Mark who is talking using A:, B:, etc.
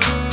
A: you